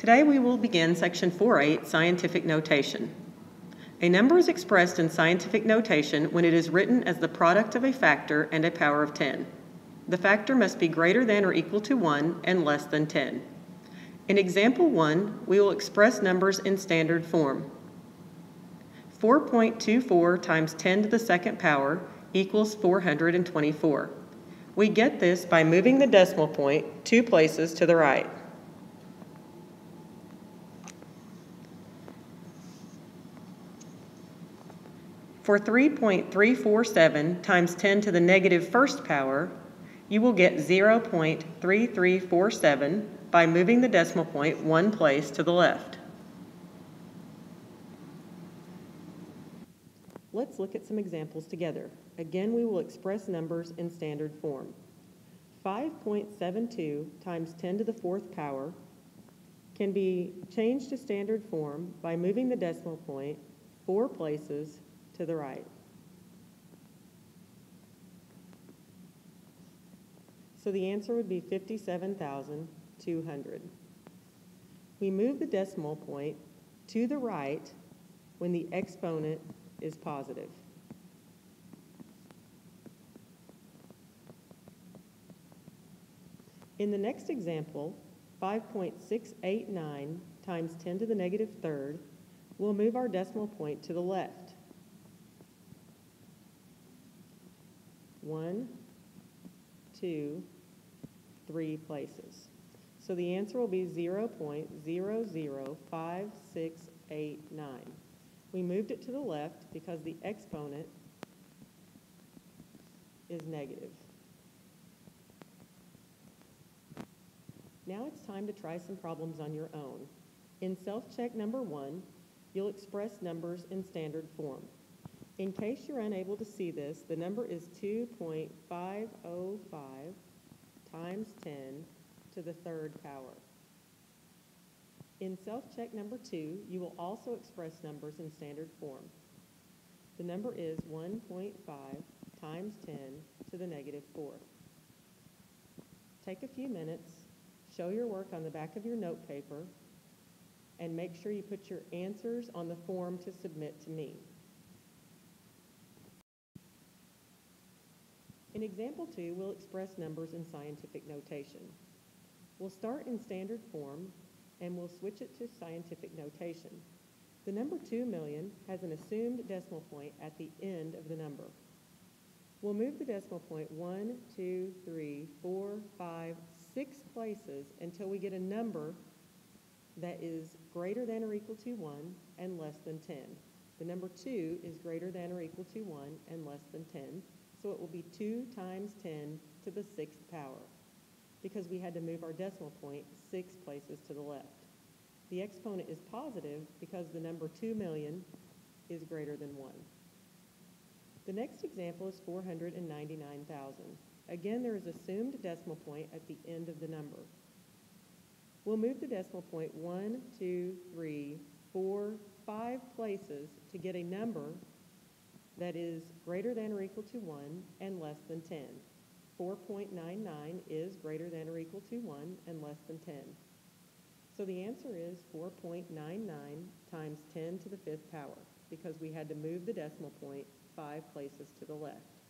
Today we will begin Section 4.8, Scientific Notation. A number is expressed in scientific notation when it is written as the product of a factor and a power of 10. The factor must be greater than or equal to 1 and less than 10. In example 1, we will express numbers in standard form. 4.24 times 10 to the second power equals 424. We get this by moving the decimal point two places to the right. For 3.347 times 10 to the negative first power, you will get 0.3347 by moving the decimal point one place to the left. Let's look at some examples together. Again, we will express numbers in standard form. 5.72 times 10 to the fourth power can be changed to standard form by moving the decimal point four places to the right. So the answer would be 57,200. We move the decimal point to the right when the exponent is positive. In the next example, 5.689 times 10 to the negative third, we'll move our decimal point to the left. One, two, three places. So the answer will be 0.005689. We moved it to the left because the exponent is negative. Now it's time to try some problems on your own. In self-check number one, you'll express numbers in standard form. In case you're unable to see this, the number is 2.505 times 10 to the third power. In self-check number two, you will also express numbers in standard form. The number is 1.5 times 10 to the negative 4. Take a few minutes, show your work on the back of your note paper, and make sure you put your answers on the form to submit to me. In example two, we'll express numbers in scientific notation. We'll start in standard form and we'll switch it to scientific notation. The number 2 million has an assumed decimal point at the end of the number. We'll move the decimal point one, two, three, four, five, six places until we get a number that is greater than or equal to 1 and less than 10. The number 2 is greater than or equal to 1 and less than 10 so it will be 2 times 10 to the sixth power, because we had to move our decimal point six places to the left. The exponent is positive because the number 2 million is greater than 1. The next example is 499,000. Again, there is assumed decimal point at the end of the number. We'll move the decimal point one, two, three, four, five places to get a number that is greater than or equal to 1 and less than 10. 4.99 is greater than or equal to 1 and less than 10. So the answer is 4.99 times 10 to the fifth power because we had to move the decimal point five places to the left.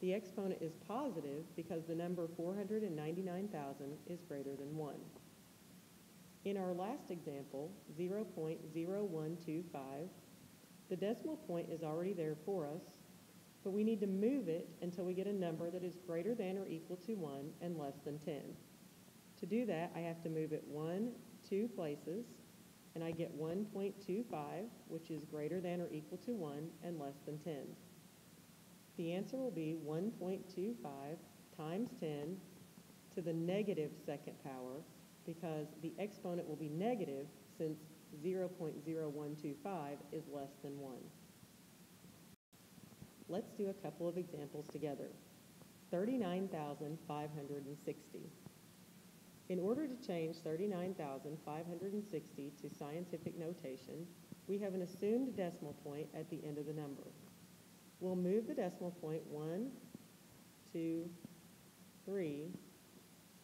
The exponent is positive because the number 499,000 is greater than 1. In our last example, 0.0125 the decimal point is already there for us, but we need to move it until we get a number that is greater than or equal to 1 and less than 10. To do that, I have to move it one, two places, and I get 1.25, which is greater than or equal to 1 and less than 10. The answer will be 1.25 times 10 to the negative second power because the exponent will be negative since 0.0125 is less than 1. Let's do a couple of examples together. 39,560. In order to change 39,560 to scientific notation, we have an assumed decimal point at the end of the number. We'll move the decimal point one, two, three,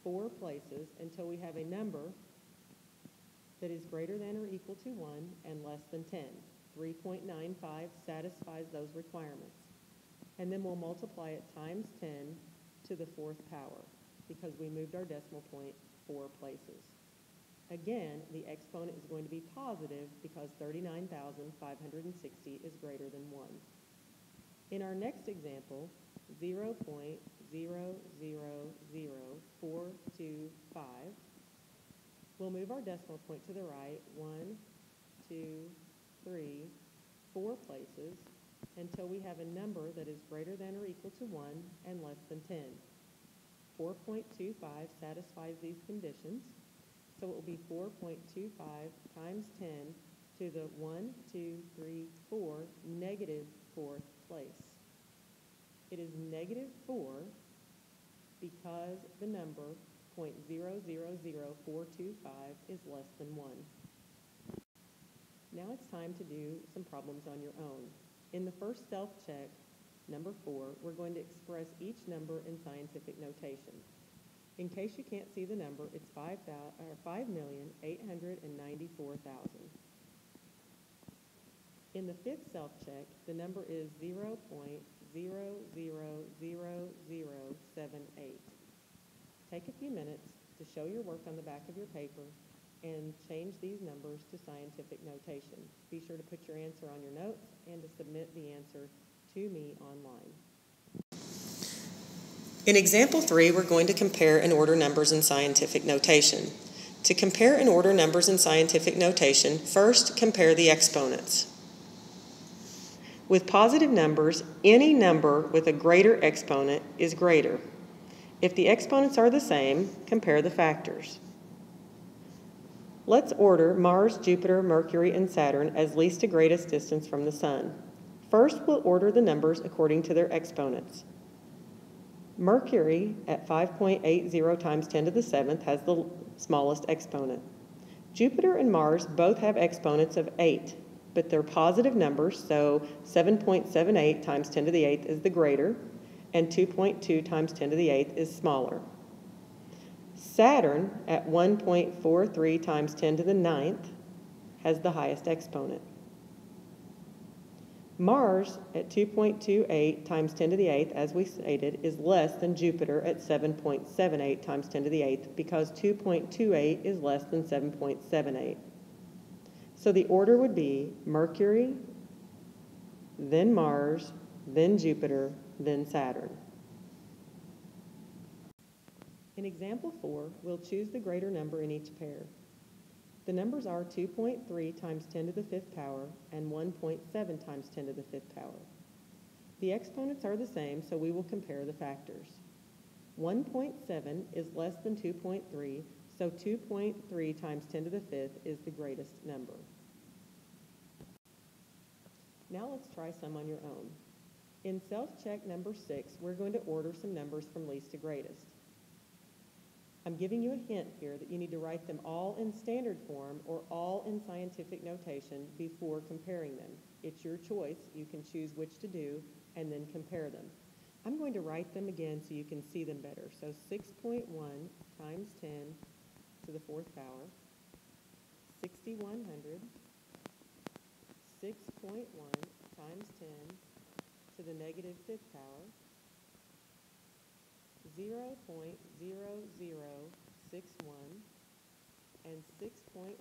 four places until we have a number that is greater than or equal to 1 and less than 10. 3.95 satisfies those requirements. And then we'll multiply it times 10 to the fourth power because we moved our decimal point four places. Again, the exponent is going to be positive because 39,560 is greater than 1. In our next example, 0.000425, we'll move our decimal point to the right one, two, three, four places until we have a number that is greater than or equal to 1 and less than 10. 4.25 satisfies these conditions, so it will be 4.25 times 10 to the 1, 2, 3, 4, negative fourth place. It is negative 4 because the number .000425 is less than 1. Now it's time to do some problems on your own. In the first self-check, number four, we're going to express each number in scientific notation. In case you can't see the number, it's 5,894,000. In the fifth self-check, the number is 0.000078. Take a few minutes to show your work on the back of your paper and change these numbers to scientific notation. Be sure to put your answer on your notes and to submit the answer to me online. In example three, we're going to compare and order numbers in scientific notation. To compare and order numbers in scientific notation, first compare the exponents. With positive numbers, any number with a greater exponent is greater. If the exponents are the same, compare the factors. Let's order Mars, Jupiter, Mercury, and Saturn as least to greatest distance from the Sun. First, we'll order the numbers according to their exponents. Mercury, at 5.80 times 10 to the 7th, has the smallest exponent. Jupiter and Mars both have exponents of 8, but they're positive numbers, so 7.78 times 10 to the 8th is the greater, and 2.2 times 10 to the 8th is smaller. Saturn, at 1.43 times 10 to the 9th, has the highest exponent. Mars, at 2.28 times 10 to the 8th, as we stated, is less than Jupiter at 7.78 times 10 to the 8th because 2.28 is less than 7.78. So the order would be Mercury, then Mars, then Jupiter, then Saturn. In example 4, we'll choose the greater number in each pair. The numbers are 2.3 times 10 to the fifth power and 1.7 times 10 to the fifth power. The exponents are the same, so we will compare the factors. 1.7 is less than 2.3, so 2.3 times 10 to the fifth is the greatest number. Now let's try some on your own. In self-check number six, we're going to order some numbers from least to greatest. I'm giving you a hint here that you need to write them all in standard form or all in scientific notation before comparing them. It's your choice. You can choose which to do and then compare them. I'm going to write them again so you can see them better. So 6.1 times 10 to the fourth power, 6100, 6.1 times 10 to the negative fifth power, 0.0061 and 6.1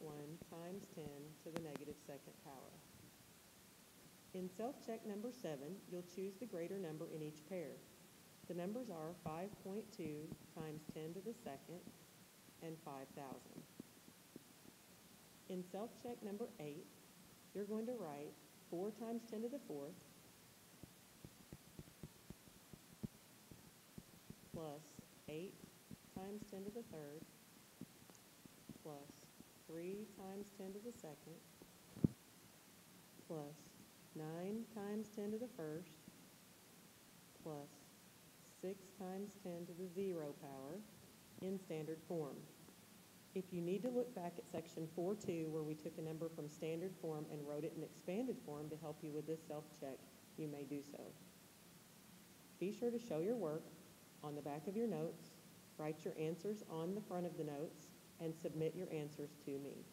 times 10 to the negative second power. In self-check number 7, you'll choose the greater number in each pair. The numbers are 5.2 times 10 to the second and 5,000. In self-check number 8, you're going to write 4 times 10 to the fourth plus 8 times 10 to the third plus 3 times 10 to the second plus 9 times 10 to the first plus 6 times 10 to the zero power in standard form. If you need to look back at section 4.2 where we took a number from standard form and wrote it in expanded form to help you with this self-check, you may do so. Be sure to show your work on the back of your notes, write your answers on the front of the notes, and submit your answers to me.